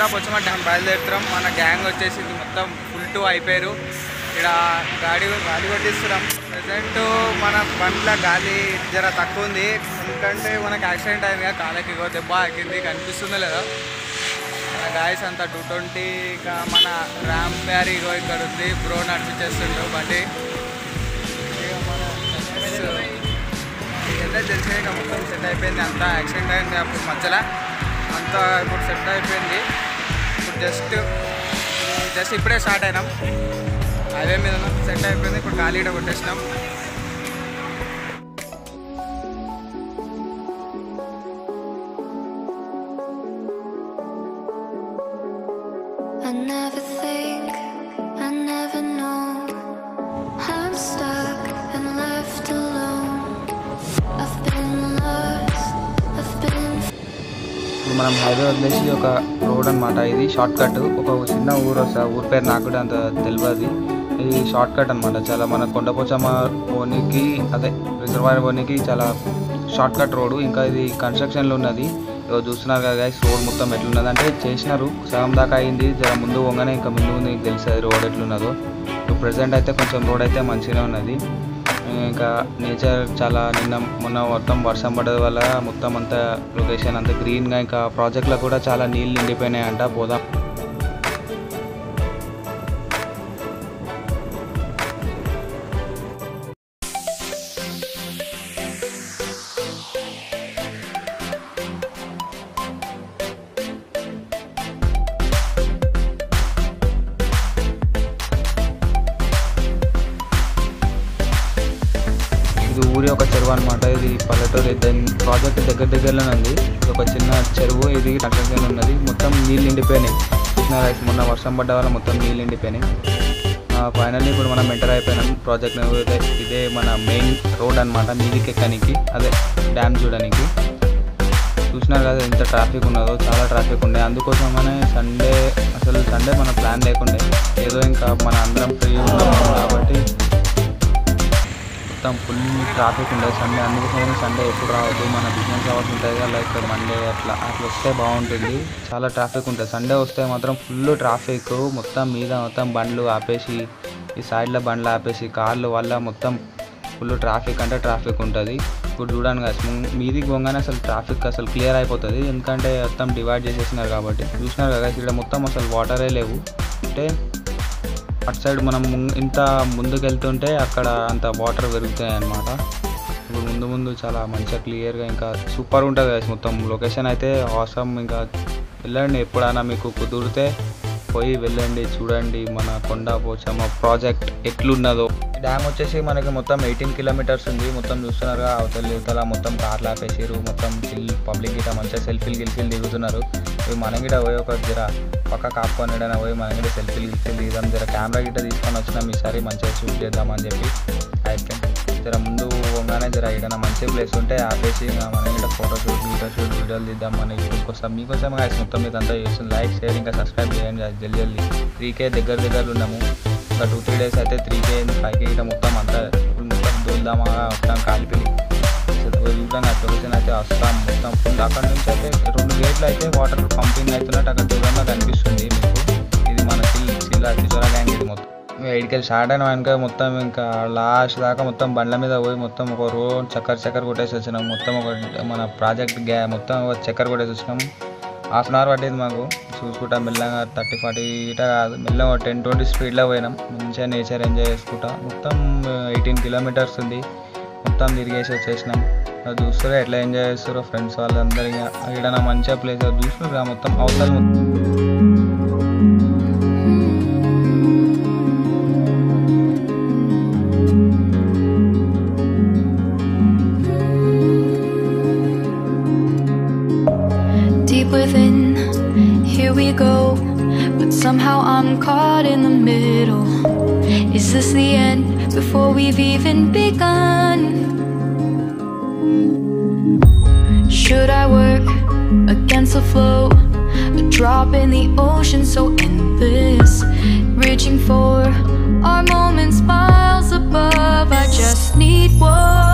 కొండ పొచ్చమ డ్యామ్ బయలుదేరుతున్నాం. మన గ్యాంగ్ వచ్చేసి మొత్తం ఫుల్ టూ అయిపోయారు. ఇక్కడ గాడి గాలి కొట్టిస్తున్నాం. ప్రజెంట్ మన బండ్ల గాలి జర తక్కువ ఉంది. ఎందుకంటే మనకు యాక్సిడెంట్ అయింది కదా కాళ్ళకి దెబ్బ ఆగింది కనిపిస్తుందో లేదా? మన గాయస్ అంతా టూ ట్వంటీ ఇంకా మన ర్యామ్ బ్యారీ ఇగో ఇక్కడ ఉంది. బ్రో నడిపించేస్తుండ్రు బండి. ఇక ఎంత తెలిసే ఇక మొత్తం సెట్ అయిపోయింది. అంతా యాక్సిడెంట్ అయింది అప్పుడు మధ్యలో. అంతా ఇప్పుడు సెట్ అయిపోయింది. జస్ట్ జస్ట్ ఇప్పుడే స్టార్ట్ అయినాం. హైవే మీద సెట్ అయిపోయింది. ఇప్పుడు గాలి కొట్టేసినాం. మనం హైదరాబాద్ నుంచి ఒక రోడ్ అనమాట ఇది షార్ట్ కట్. ఒక చిన్న ఊరు వస్తుంది ఊరి పేరు నాకు కూడా అంత తెలియదు ఇది షార్ట్ కట్ అనమాట చాలా మన కొండపోచమ్మ పోనీకి అదే రిజర్వాయర్ పోనీకి చాలా షార్ట్ కట్ రోడ్ ఇంకా ఇది కన్స్ట్రక్షన్లో ఉన్నది. చూస్తున్నారు కదా రోడ్ మొత్తం ఎట్లున్నది అంటే చేసినారు. సగం దాకా అయింది. జర ముందు పోగానే ఇంకా ముందు ముందు మీకు తెలుస్తుంది రోడ్ ఎట్లున్నదో. ఇప్పుడు ప్రజెంట్ అయితే కొంచెం రోడ్ అయితే మంచిగానే ఉన్నది. ఇంకా నేచర్ చాలా నిన్న మొన్న మొత్తం వర్షం పడడం వల్ల మొత్తం అంతా లొకేషన్ అంతా గ్రీన్గా ఇంకా ప్రాజెక్ట్లో కూడా చాలా నీళ్ళు నిండిపోయినాయంట పోదాం. ఊరి ఒక చెరువు అనమాట ఇది పల్లెటూరు. దాని ప్రాజెక్ట్ దగ్గర దగ్గరలోనే ఉంది. ఒక చిన్న చెరువు. ఇది కన్స్ట్రక్షన్ ఉన్నది. మొత్తం నీళ్ళు నిండిపోయినాయి. కృష్ణా రైస్ మొన్న వర్షం పడ్డ వల్ల మొత్తం నీళ్ళు నిండిపోయినాయి. ఫైనల్లీ ఇప్పుడు మనం ఎంటర్ అయిపోయినాం. ప్రాజెక్ట్ ఇదే ఇదే మన మెయిన్ రోడ్ అనమాట మీదికి ఎక్కడానికి. అదే డ్యామ్ చూడడానికి. చూసినారు కదా ఎంత ట్రాఫిక్ ఉన్నదో. చాలా ట్రాఫిక్ ఉండే. అందుకోసమనే సండే అసలు సండే మన ప్లాన్ లేకుండే. ఏదో ఇంకా మన అందరం ఫ్రీ ఉన్నాం. కాబట్టి మొత్తం ఫుల్ ట్రాఫిక్ ఉండదు. సండే అందుకోసమని సండే ఎప్పుడు రావద్దు. మన బిజినెస్ అవర్స్ ఉంటాయి కదా లైక్ మండే అట్లా. అట్లా వస్తే బాగుంటుంది. చాలా ట్రాఫిక్ ఉంటుంది. సండే వస్తే మాత్రం ఫుల్ ట్రాఫిక్ మొత్తం మీద మొత్తం బండ్లు ఆపేసి ఈ సైడ్లో బండ్లు ఆపేసి కార్లు వల్ల మొత్తం ఫుల్ ట్రాఫిక్ అంటే ట్రాఫిక్ ఉంటుంది. ఇప్పుడు చూడండి కదా మీది మీదికి పోగానే అసలు ట్రాఫిక్ అసలు క్లియర్ అయిపోతుంది. ఎందుకంటే మొత్తం డివైడ్ చేసేసినారు కాబట్టి. చూసినారు కదా ఇక్కడ మొత్తం అసలు వాటరే లేవు. అంటే అటు సైడ్ మనం ముం- ఇంత ముందుకు వెళ్తుంటే అక్కడ అంత వాటర్ పెరుగుతాయి అన్నమాట ఇప్పుడు ముందు ముందు చాలా మంచిగా క్లియర్గా ఇంకా సూపర్ ఉంటుంది కదా మొత్తం లొకేషన్ అయితే అవసరం ఇంకా వెళ్ళండి ఎప్పుడైనా మీకు కుదిరితే పోయి వెళ్ళండి చూడండి మన కొండ పోచమ్మ ప్రాజెక్ట్ ఎట్లున్నదో. డ్యామ్ వచ్చేసి మనకి మొత్తం ఎయిటీన్ కిలోమీటర్స్ ఉంది. మొత్తం చూస్తున్నారుగా అవతల ఇవతల మొత్తం కార్లు ఆపేసారు మొత్తం పబ్లిక్ ఇట్లా మంచిగా సెల్ఫీలు గిల్ఫీలు దిగుతున్నారు. పోయి మన పోయి ఒక జర పక్క కాపుకొని ఏడైనా పోయి మనం కూడా సెల్ఫీలు గిల్ఫీలు దిగుదాం జర కెమెరా గిట్ట తీసుకొని వచ్చినాం ఈసారి మంచిగా షూట్ చేద్దామని చెప్పి అయితే జర ముందు పోగానే జర ఏదైనా మంచి ప్లేస్ ఉంటే ఆపేసి ఇంకా మన గిట్ట ఫోటో షూట్ వీడియో షూట్ వీడియోలు తీద్దాం మన యూట్యూబ్ కోసం మీకోసం కాదు మొత్తం మీదంతా చేస్తుంది లైక్ షేర్ ఇంకా సబ్స్క్రైబ్ చేయండి జల్ జల్దీ జల్దీ. త్రీ కే దగ్గర దగ్గర ఉన్నాము. ఇంకా టూ త్రీ డేస్ అయితే త్రీ కే ఫైవ్ కే ఇట్లా మొత్తం అంతా మొత్తం దూల్దామా మొత్తం కాలిపోయి చూడండి ఆ అయితే వస్తాం మొత్తం ఫుల్ అక్కడ నుంచి అయితే రెండు గేట్లు అయితే వాటర్ పంపింగ్ అవుతున్నట్టు అక్కడ దూరంగా కనిపిస్తుంది మీకు. ఇది మన చిల్ చిల్ల గ్యాంగ్ ఇది మొత్తం. ఎయిడ్కెళ్ళి స్టార్ట్ అయిన వెనక మొత్తం ఇంకా లాస్ట్ దాకా మొత్తం బండ్ల మీద పోయి మొత్తం ఒక రోడ్ చక్కర చక్కర కొట్టేసి వచ్చినాం. మొత్తం ఒక మన ప్రాజెక్ట్ గ్యా మొత్తం ఒక చక్కర కొట్టేసి వచ్చినాం. హాఫ్ అన్ అవర్ పట్టింది మాకు. చూసుకుంటా మెల్లగా థర్టీ ఫార్టీ ఇట కాదు. మెల్లగా టెన్ ట్వంటీ స్పీడ్లో పోయినాం. మంచిగా నేచర్ ఎంజాయ్ చేసుకుంటా. మొత్తం uh, ఎయిటీన్ కిలోమీటర్స్ ఉంది. మొత్తం తిరిగేసి వచ్చేసినాం. చూస్తారో ఎట్లా ఎంజాయ్ చేస్తారో ఫ్రెండ్స్ వాళ్ళందరూ ఇంకా ఇక్కడ మంచిగా ప్లేస్ చూస్తున్నారు మొత్తం అవతల మొత్తం deep within. Here we go, but somehow I'm caught in the middle. Is this the end before we've even begun? Should I work against the flow? A drop in the ocean so endless. Reaching for our moments miles above. I just need one.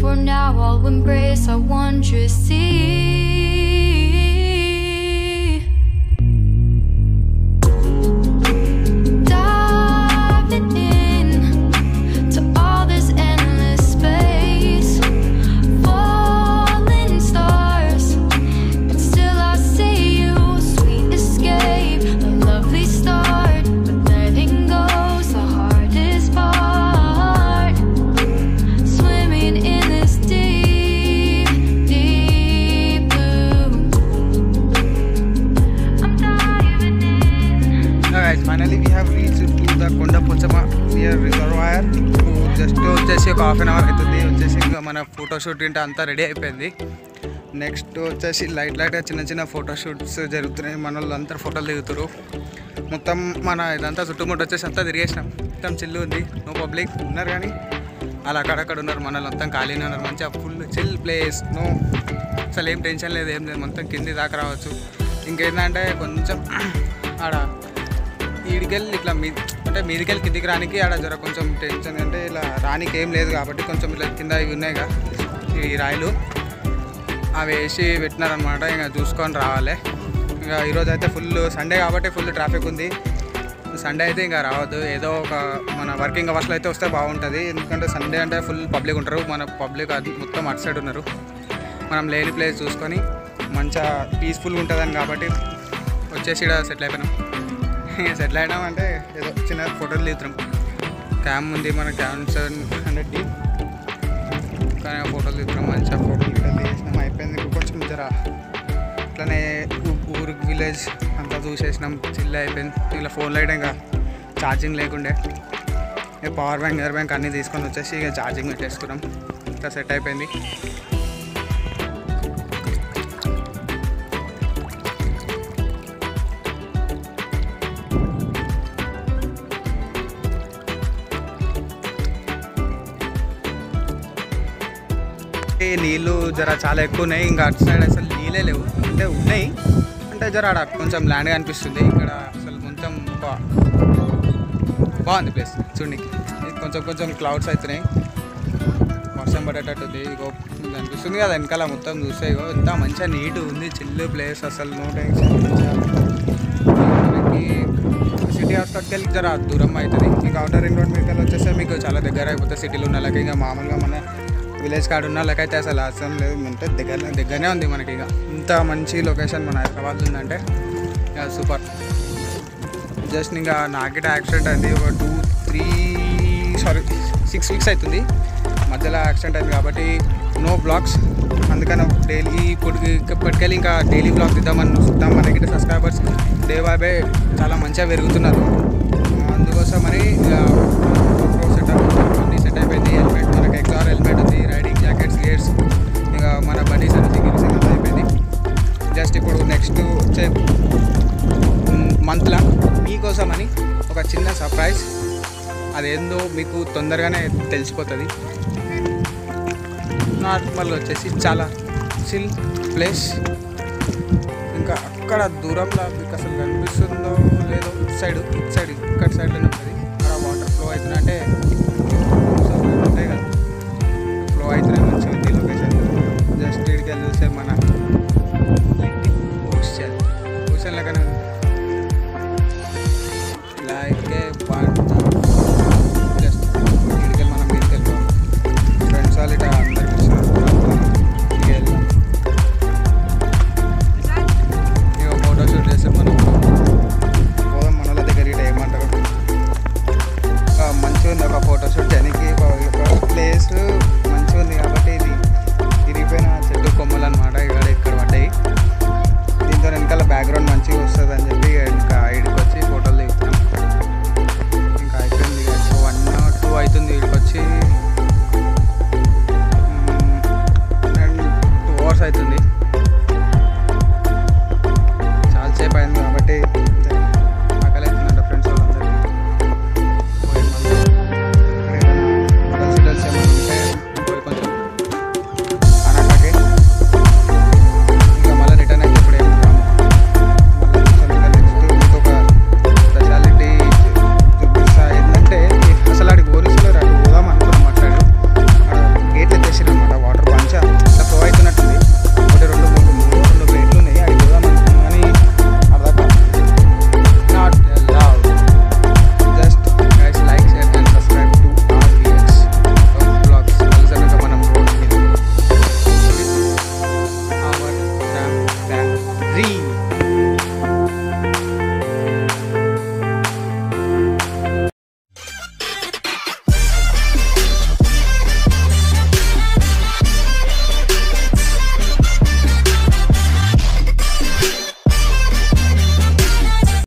For now, I'll embrace our wondrous sea. Photoshoot ఇంటే అంతా ready అయిపోయింది. Next వచ్చేసి light లైట్గా చిన్న చిన్న photoshoots జరుగుతున్నాయి. మన వాళ్ళు అంతా ఫోటోలు దిగుతారు మొత్తం మన ఇదంతా చుట్టుముట్టు వచ్చేసి అంతా తిరిగేసినాం. మొత్తం చిల్లు ఉంది. నో పబ్లిక్ ఉన్నారు కానీ అలా అక్కడక్కడ ఉన్నారు. మన మొత్తం ఖాళీనే ఉన్నారు. మంచిగా ఫుల్ చిల్ ప్లేస్ నో అసలు ఏం టెన్షన్ లేదు. ఏం లేదు. మొత్తం కింది దాకా రావచ్చు. ఇంకేంటంటే కొంచెం ఆడ ఈడికెళ్ళి ఇట్లా మీ అంటే మీదికెళ్ళి కిందికి రానికి ఆడ జర కొంచెం టెన్షన్ అంటే ఇలా రానికి ఏం లేదు కాబట్టి కొంచెం ఇట్లా కింద ఇవి ఉన్నాయిగా. ఈ రాయిలు అవి వేసి పెట్టినారనమాట ఇంకా చూసుకొని రావాలి. ఇంకా ఈరోజు అయితే ఫుల్ సండే కాబట్టి ఫుల్ ట్రాఫిక్ ఉంది. సండే అయితే ఇంకా రావద్దు. ఏదో ఒక మన వర్కింగ్ అవర్స్లో అయితే వస్తే బాగుంటుంది. ఎందుకంటే సండే అంటే ఫుల్ పబ్లిక్ ఉంటారు. మన పబ్లిక్ అది మొత్తం అటు సైడ్ ఉన్నారు. మనం లేని ప్లేస్ చూసుకొని మంచిగా పీస్ఫుల్గా ఉంటుందని కాబట్టి వచ్చేసి ఇక్కడ సెటిల్ అయిపోయినాం. సెటిల్ అయినాం అంటే ఏదో చిన్న ఫోటోలు తీద్దాం. క్యామ్ ఉంది మన క్యామ్ సెవెన్ హండ్రెడ్కి కానీ ఫోటోలు దిగుతున్నాం మంచిగా ఫోటోలు గిట్లా తీసినాం అయిపోయింది. కొంచెం జర అట్లనే ఊరు విలేజ్ అంతా చూసేసినాం. చిల్ అయిపోయింది. ఇలా ఫోన్ లైట్ ఇంకా ఛార్జింగ్ లేకుండే. ఇక పవర్ బ్యాంక్ ఇయర్ బ్యాంక్ అన్నీ తీసుకొని వచ్చేసి ఇక ఛార్జింగ్ పెట్టేసుకున్నాం. ఇంకా సెట్ అయిపోయింది. నీళ్ళు జర చాలా ఎక్కువ ఉన్నాయి ఇంకా అటు సైడ్ అసలు నీళ్ళే లేవు. అంటే ఉన్నాయి. అంటే జర ఆడ కొంచెం ల్యాండ్ కనిపిస్తుంది ఇక్కడ అసలు కొంచెం బా- బాగుంది ప్లేస్ చూడండి కొంచెం కొంచెం క్లౌడ్స్ అవుతున్నాయి వర్షం పడేటట్టు ఉంది. ఇగో అనిపిస్తుంది కదా వెనకాల మొత్తం చూస్తే. ఇగో ఎంత మంచిగా నీట్ ఉంది. చిల్లు ప్లేస్ అసలు. నో టెన్షన్ మనకి సిటీ హాస్పిటల్కి వెళ్ళి జర దూరం అవుతుంది. ఇంకా అవుటర్ రింగ్ రోడ్ మీదకి వచ్చేస్తే మీకు చాలా దగ్గర అయిపోతుంది. సిటీలో ఉన్న వాళ్ళకి. ఇంకా మామూలుగా మన విలేజ్ కాడ ఉన్న వాళ్ళకైతే అసలు అవసరం లేదు. అంటే దగ్గర దగ్గరనే ఉంది మనకి ఇక. ఇంత మంచి లొకేషన్ మన హైదరాబాద్ ఉందంటే సూపర్. జస్ట్ ఇంకా నాకిట యాక్సిడెంట్ అయింది. ఒక two three sorry six weeks అవుతుంది. మధ్యలో యాక్సిడెంట్ అయింది కాబట్టి నో బ్లాగ్స్. అందుకని డైలీ ఇప్పటికి ఇప్పటికెళ్ళి ఇంకా డైలీ బ్లాగ్ ఇద్దామని చూద్దాం. మనకి సబ్స్క్రైబర్స్ డే బై చాలా మంచిగా పెరుగుతున్నారు. అందుకోసమని సెటప్ తొందరగానే తెలిసిపోతుంది. నార్మల్ వచ్చేసి చాలా చిల్ ప్లేస్ ఇంకా అక్కడ దూరంలో మీకు అసలు కనిపిస్తుందో లేదో ఇటు సైడ్ ఇటు సైడ్ ఇక్కడ సైడ్లోనే ఉంటుంది. అక్కడ వాటర్ ఫ్లో అవుతుందంటే ఉంటాయి కదా. ఫ్లో అవుతున్నాయి మంచిగా ఉంది లొకేషన్ జస్ట్ ఇక్కడికి వెళ్ళి చూస్తే మన